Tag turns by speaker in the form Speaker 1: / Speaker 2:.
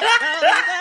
Speaker 1: Ha ha ha!